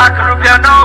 લાખ રૂપિયાનો